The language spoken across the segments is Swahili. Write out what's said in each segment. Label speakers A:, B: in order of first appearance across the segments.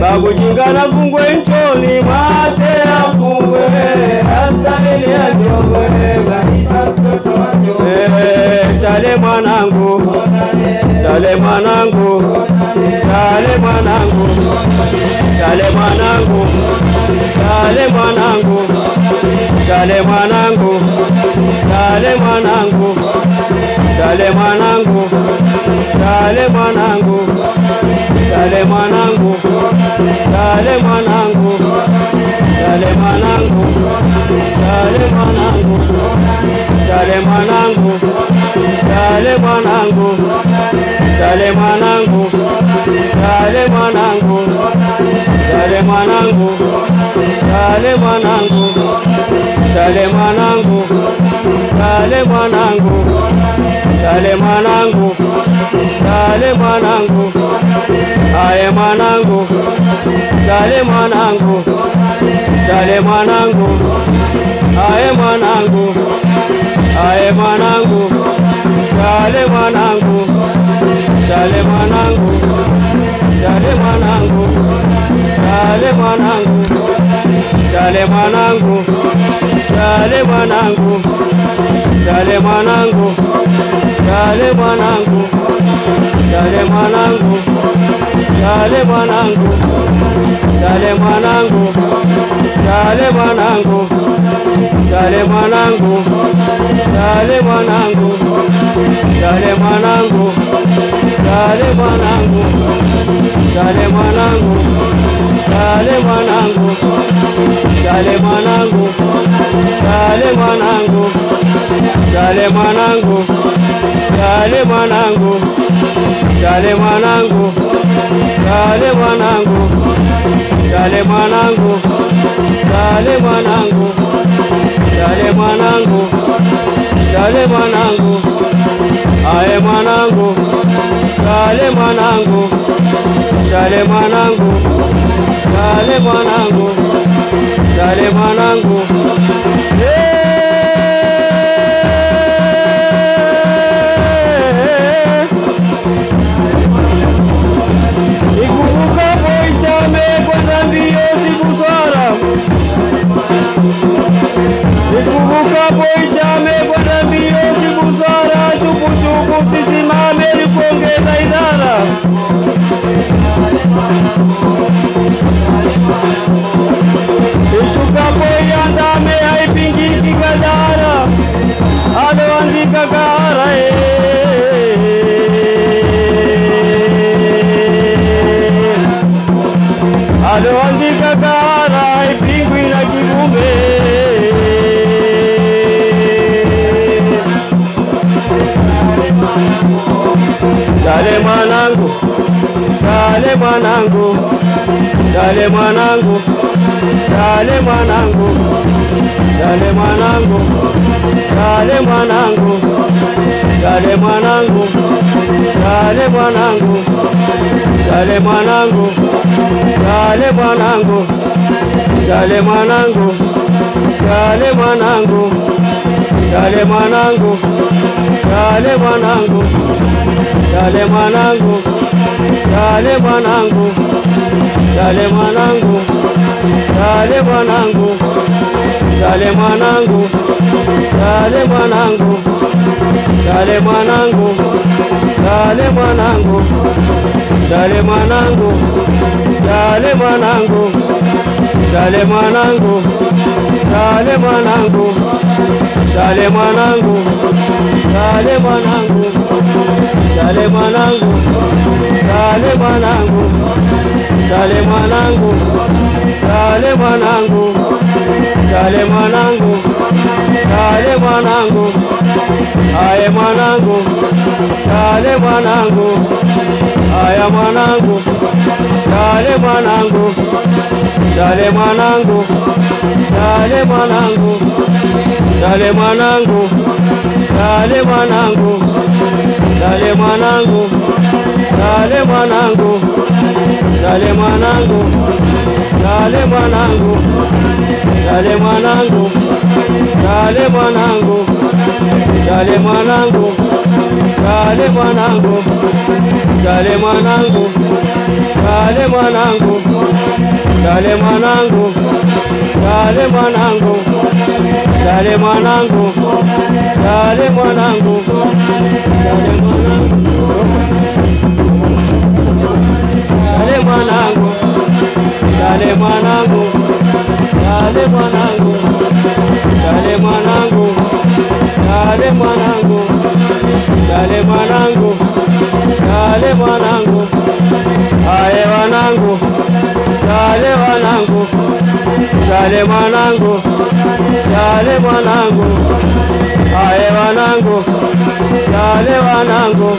A: Babu jinga na fungwe nchoni mate afungwe. Astahili ajogwe Eh, chale mwanangu chale mwanangu chale mwanangu chale mwanangu chale mwanangu chale mwanangu chale mwanangu chale mwanangu chale mwanangu Dale manangu, dale manangu, dale manangu, dale manangu, dale manangu, dale manangu, dale manangu, dale manangu, dale manangu, dale manangu, dale manangu, dale manangu, dale manangu, dale manangu, dale manangu. Aye mwanangu chale mwanangu chale mwanangu aye mwanangu aye mwanangu chale mwanangu chale mwanangu chale mwanangu chale mwanangu chale mwanangu chale mwanangu chale mwanangu chale mwanangu chale mwanangu Dale mwanangu, dale mwanangu, dale mwanangu, dale mwanangu, dale mwanangu, dale mwanangu, dale mwanangu, dale mwanangu, dale mwanangu, dale mwanangu, dale mwanangu, dale mwanangu, dale mwanangu, dale mwanangu, Dale mwanangu, dale mwanangu, dale mwanangu, dale mwanangu, aye mwanangu, dale mwanangu, dale mwanangu, dale mwanangu, dale mwanangu, hey! Nikumbuka poita amekwenda mbio, siku sara chupuchupu, sisimame ili kuongeza idara ishuka poia ndame haipingiki kadara adoandika kahara adoandika kahara Dale mwanangu, dale mwanangu, dale mwanangu, dale mwanangu, dale dale dale dale dale. Chale mwanangu jale mwanangu chale mwanangu chale mwanangu chale mwanangu chale mwanangu chale mwanangu chale mwanangu chale mwanangu chale mwanangu chale mwanangu chale mwanangu Dale mwanangu, dale mwanangu, dale mwanangu, dale mwanangu, dale mwanangu, dale mwanangu, dale mwanangu, dale mwanangu, dale mwanangu, dale mwanangu, dale mwanangu, dale mwanangu, dale mwanangu aye mwanangu chale mwanangu. Aya mwanangu chale mwanangu. Chale mwanangu chale mwanangu. Chale mwanangu chale mwanangu. Chale mwanangu chale mwanangu chale mwanangu chale mwanangu chale mwanangu chale mwanangu chale mwanangu chale mwanangu chale mwanangu chale Jale mwanangu, jale mwanangu, jale mwanangu, jale mwanangu, jale mwanangu, Dale mwanangu, dale mwanangu, dale mwanangu, dale mwanangu, dale mwanangu, dale mwanangu, dale mwanangu, aye wanangu, dale wanangu, dale mwanangu, dale mwanangu, aye wanangu, dale wanangu,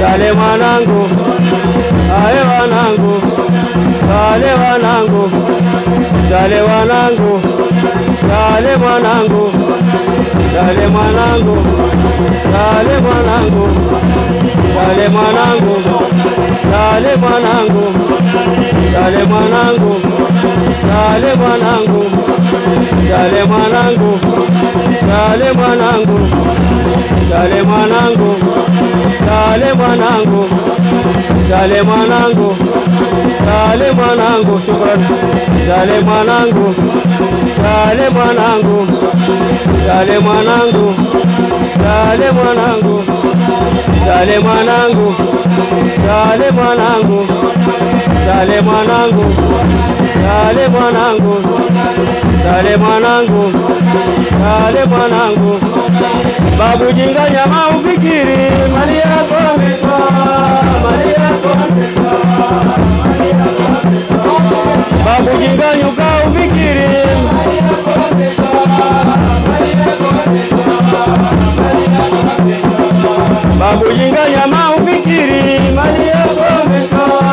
A: dale mwanangu, aye wanangu tale wanangu tale wanangu tale mwanangu tale mwanangu tale mwanangu tale mwanangu tale mwanangu tale mwanangu. Dale mwanangu, dale mwanangu, dale mwanangu, dale mwanangu, dale mwanangu, dale mwanangu, dale mwanangu, shukrani. Dale mwanangu, dale mwanangu, dale mwanangu, dale mwanangu. Sale mwanangu, sale mwanangu, sale mwanangu, sale mwanangu, sale mwanangu, sale mwanangu. Babu jinga nyama ufikiri, mali yako mali yako. Babu jinga nyuka ufikiri, mali yako mali yako. Babu jinga ya maufikiri mali yako umetoa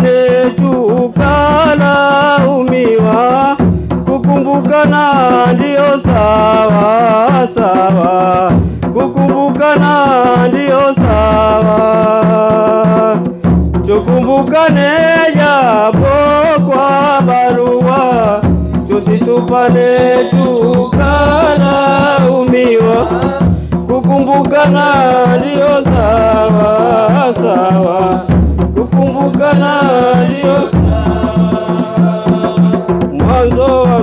A: tukutane tukalaumiwa. Kukumbukana ndio sawa sawa, kukumbukana ndio sawa. Tukumbukane japo kwa barua, tusitupane tukalaumiwa kukumbukana ndio sawa sawa, ndio mwanzo wa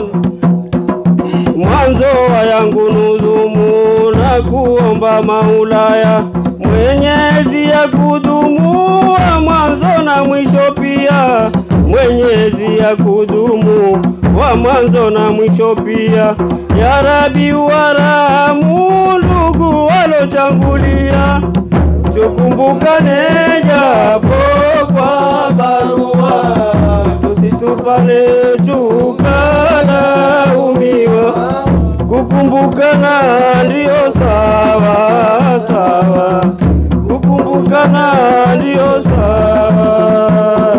A: mwanzo wa yangu nudhumu na kuomba Maulaya. Mwenyezi ya kudumu wa mwanzo na mwisho pia, Mwenyezi ya kudumu wa mwanzo na mwisho pia. Ya Rabi warahamu ndugu walochangulia, tukumbukane japo kwa barua, tusitupane tukalaumiwa. Kukumbukana ndio sawa sawa, kukumbukana ndio sawa.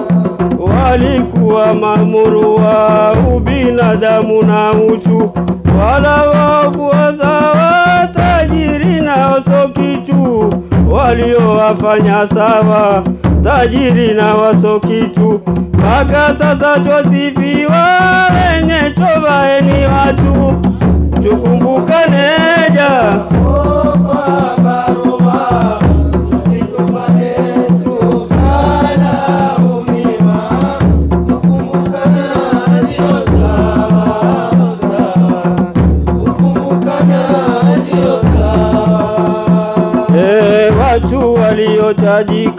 A: Walikuwa mamuru wa ubinadamu na uchu, wala wakuwa sawa, tajiri na wasokichu, waliowafanya sawa tajiri na wasokitu, Mpaka sasa twasifiwa, wenye chovaeni watu. Tukumbukane ja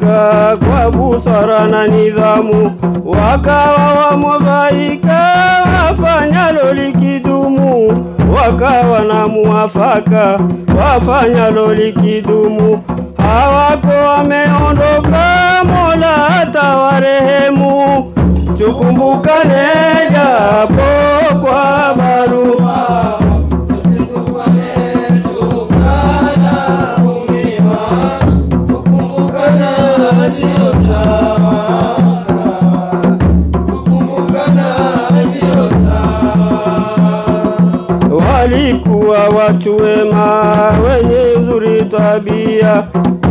A: walitumika kwa busara na nidhamu, wakawa wamobaika wafanyalo likidumu, wakawa na muafaka wafanyalo likidumu. Hawako wameondoka, Mola hata warehemu, Tukumbukane japo kwa barua walikuwa watu wema wenye nzuri tabia,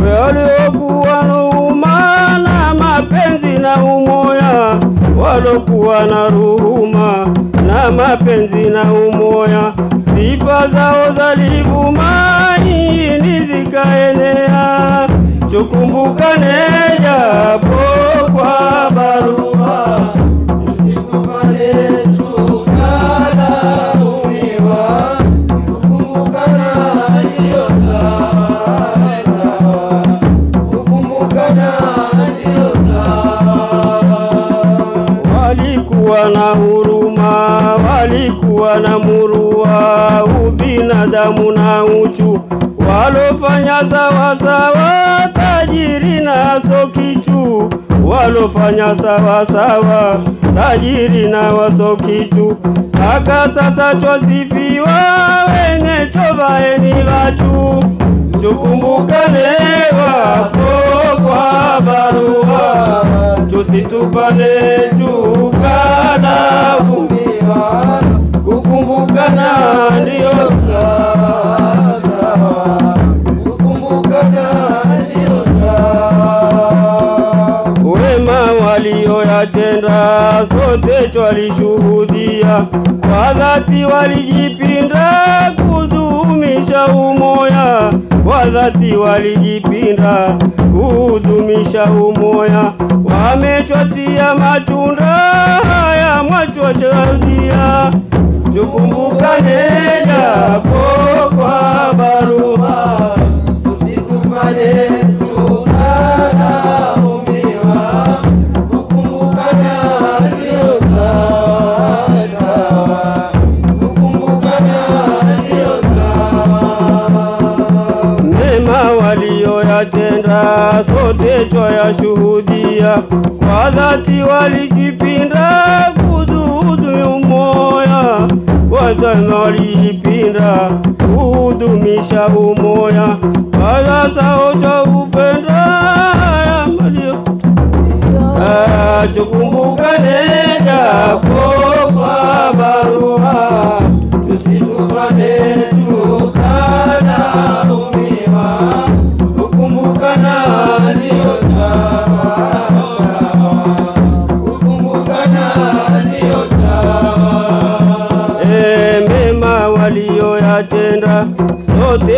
A: waliokuwa na huruma na mapenzi na umoya, walokuwa na ruhuma na mapenzi na umoya. Sifa zao zalivuma nchini zikaenea, tukumbukane japo kwa barua walikuwa na huruma, walikuwa na murua, ubinadamu na uchu, walofanya sawasawa, tajiri na sokichu, walofanya sawasawa, tajiri na wasokichu. Mpaka sasa twasifiwa, wenye chovaeni vachu, tukumbukane wapo kwa barua. Tusitupane sawa sawa, kukumbukana ndiyo walioyatenda sote twalishuhudia, kwa dhati walijipinda kudumisha umoya, wazati walijipinda kudumisha umoya, wamechwatia matunda haya mwachwashahudia, tukumbukane japo kwa barua, tusikupane na soteto yashuhudia wadhati walijipinda kuduhudu umoya wazana walijipinda kuhudumisha umoya wala sauta upenda ya malio tukumbukane ah, japo kwa barua tusitupane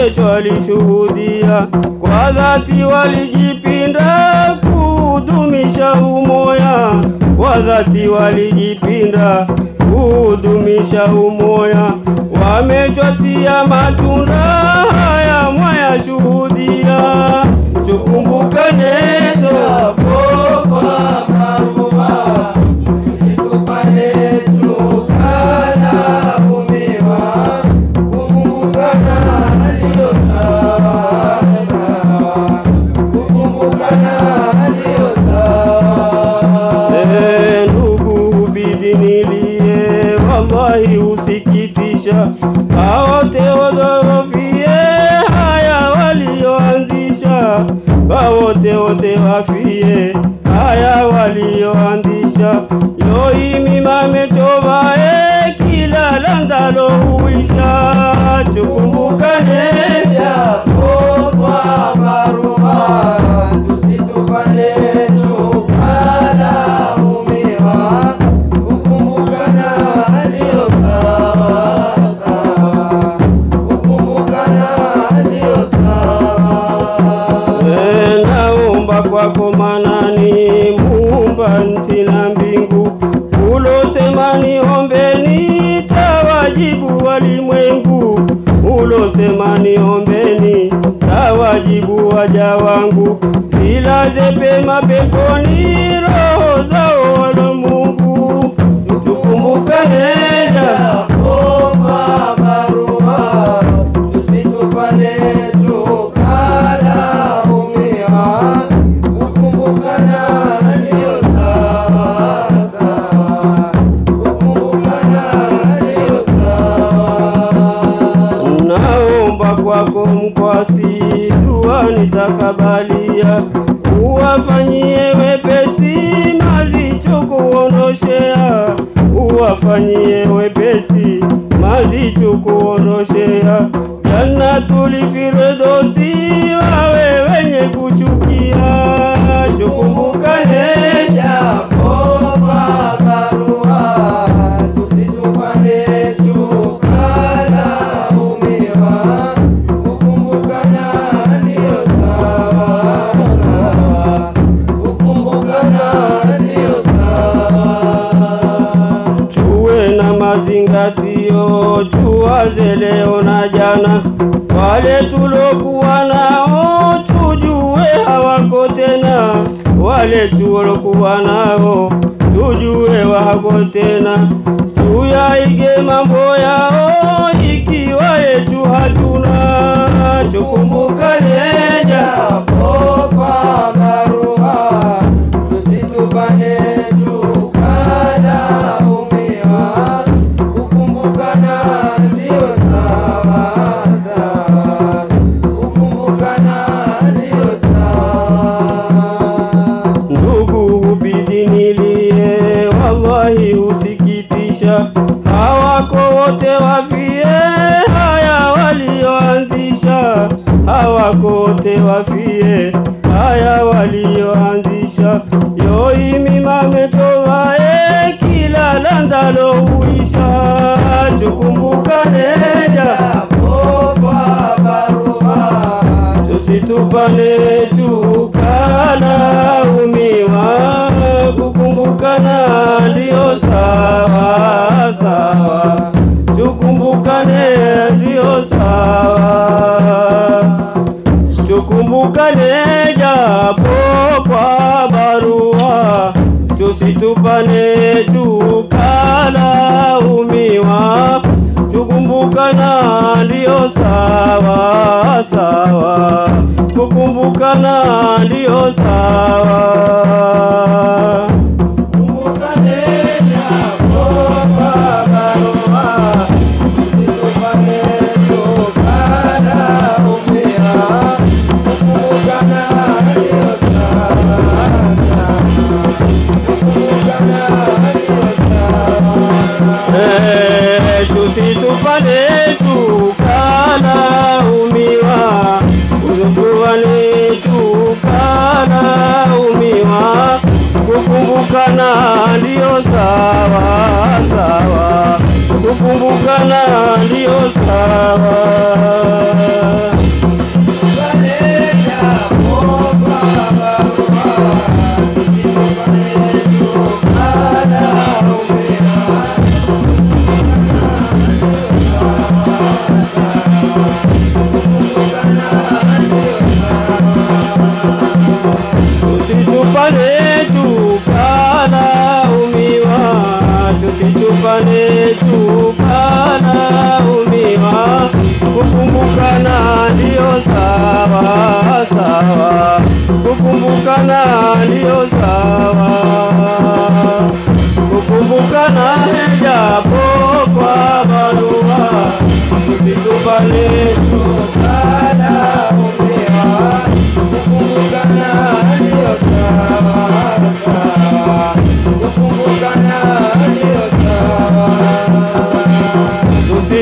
A: sote alishuhudia. Kwa dhati walijipinda kudumisha umoya, kwa dhati walijipinda kudumisha umoya, wamechwatia matunda haya mwayashuhudia, tukumbukane japo kwa barua, niombeni, tawajibu walimwengu, ulosema niombeni, tawajibu
B: wajibu waja wangu, zilaze pema peponi roho zao walo Mungu, tukumbukane dua nitakabalia, uwafanyie wepesi mazicho kuonoshea, uwafanyie wepesi mazicho jana Jannatul
A: dói sawa sawa,
B: tukumbukane
A: ndio sawa,
B: tukumbukane
A: japo kwa barua,
B: tusitupane tukalaumiwa, tukumbukana ndio sawa sawa, kukumbukana ndio sawa.
A: Tusitupane tukalaumiwa, kukumbukana ndio sawa sawa,
B: kukumbukana ndio sawa, kukumbukana japo kwa barua, tusitupane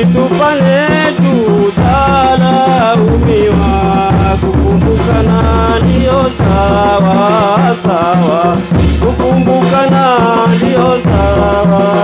B: tusitupane tutalaumiwa, kukumbukana ndio sawa sawa, kukumbukana ndio sawa.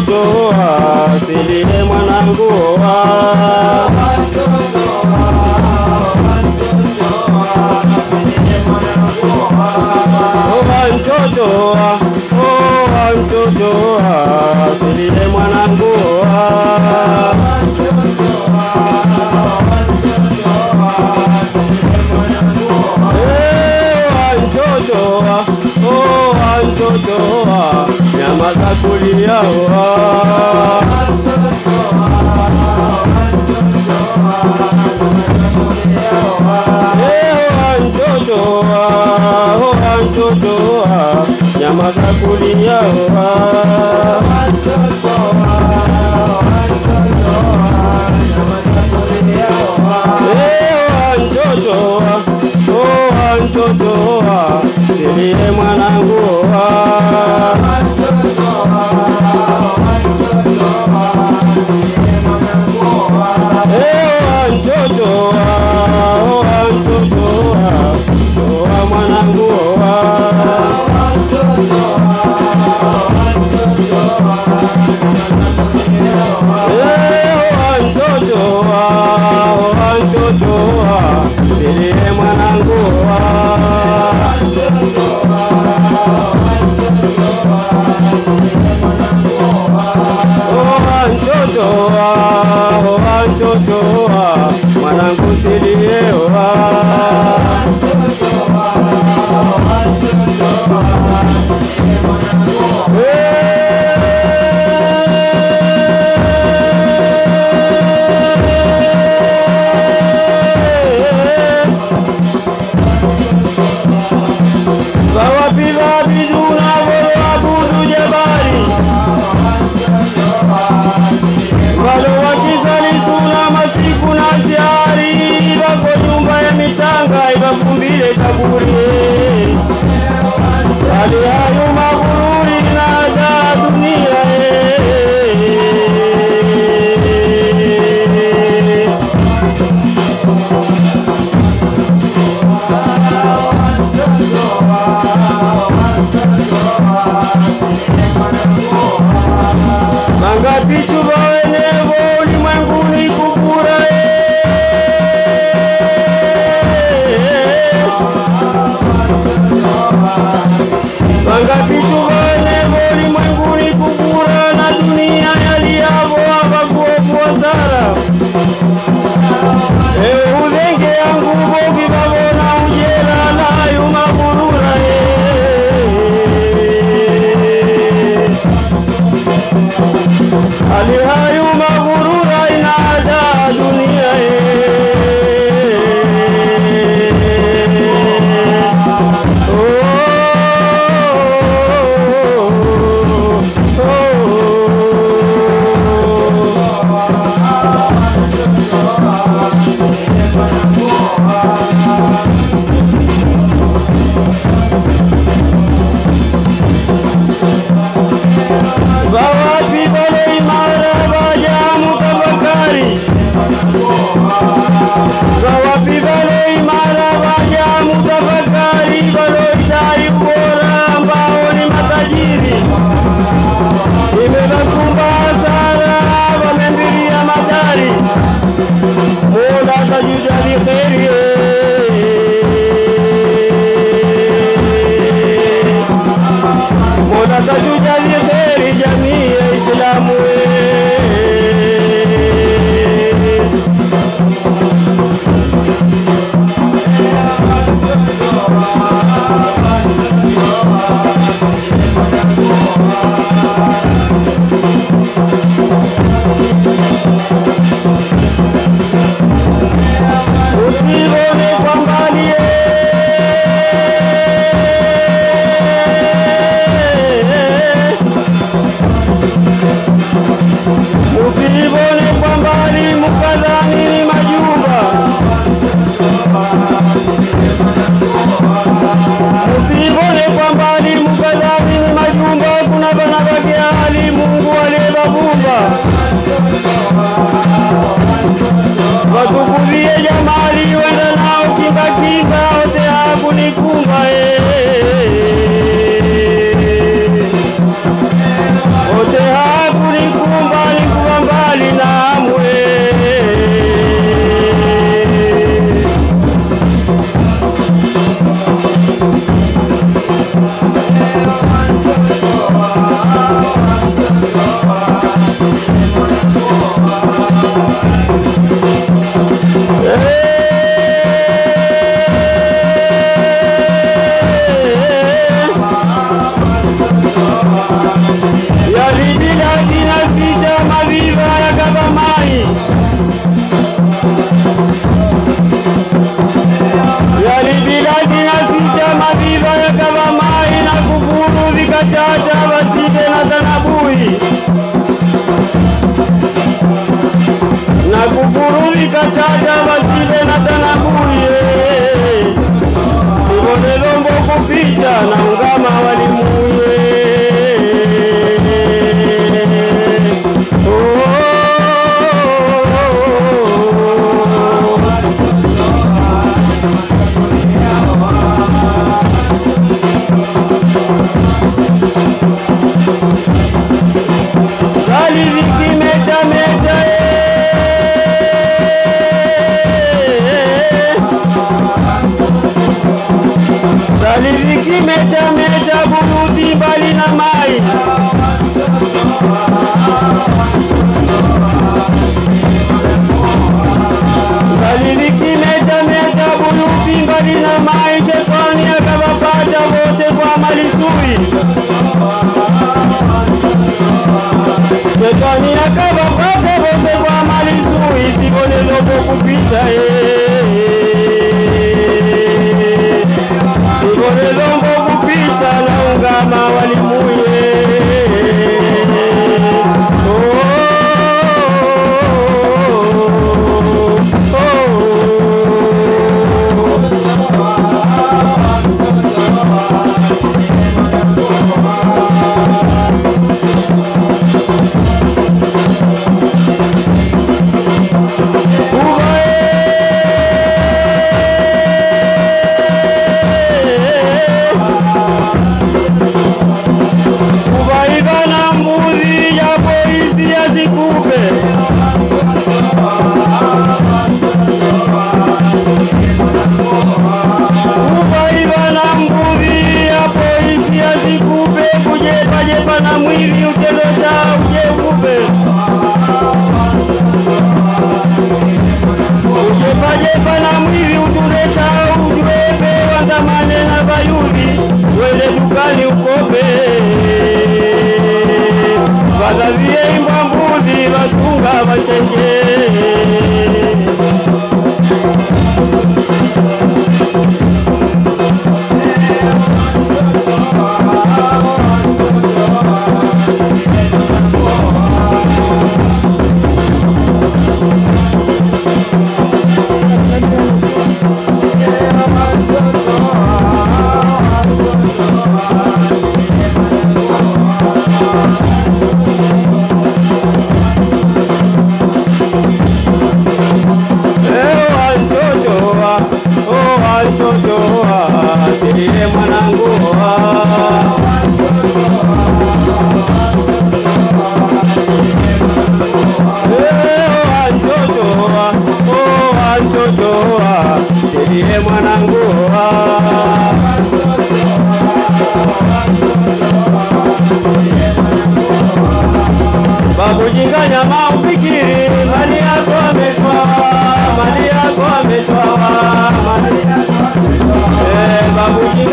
A: mtotoa silie mwanangu oa oa mtotoa nyama za kulia njojoa nyama za kulia njojoa njojoa nilie mwanangu Eo ajojo wa.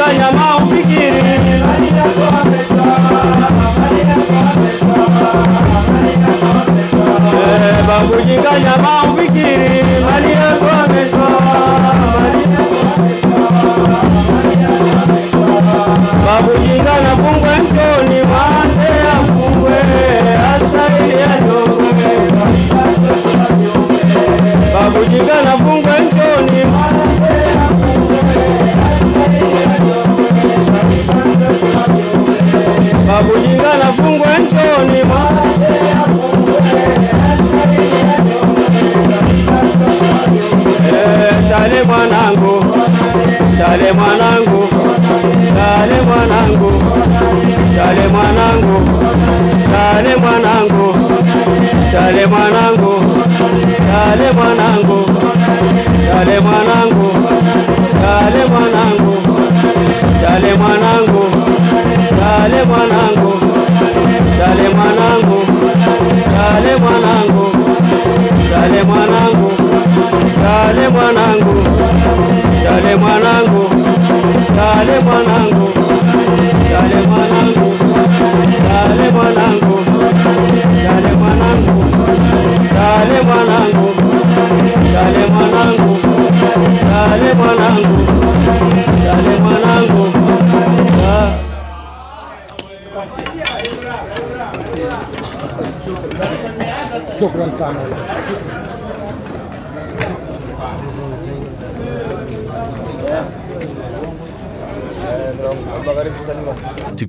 A: vai
C: amar.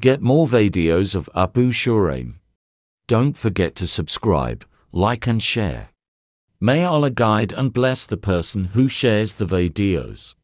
C: Get more videos of Abu Shuraim, don't forget to subscribe, like and share. May Allah guide and bless the person who shares the videos.